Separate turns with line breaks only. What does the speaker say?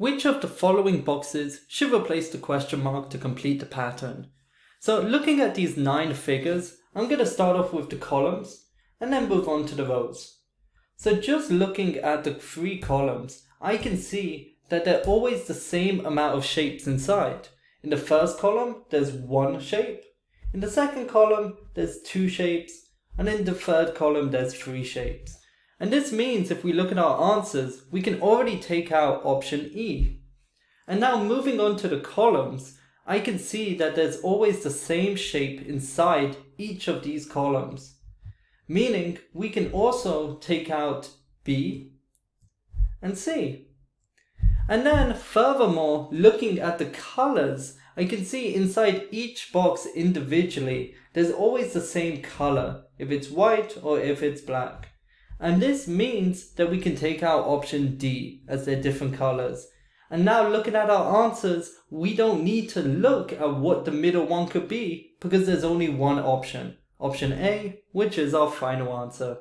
Which of the following boxes should replace the question mark to complete the pattern? So looking at these nine figures, I'm going to start off with the columns and then move on to the rows. So just looking at the three columns, I can see that they're always the same amount of shapes inside. In the first column, there's one shape. In the second column, there's two shapes. And in the third column, there's three shapes. And this means if we look at our answers, we can already take out option E. And now moving on to the columns, I can see that there's always the same shape inside each of these columns. Meaning we can also take out B and C. And then furthermore, looking at the colors, I can see inside each box individually, there's always the same color, if it's white or if it's black. And this means that we can take out option D as they're different colors. And now looking at our answers, we don't need to look at what the middle one could be because there's only one option. Option A, which is our final answer.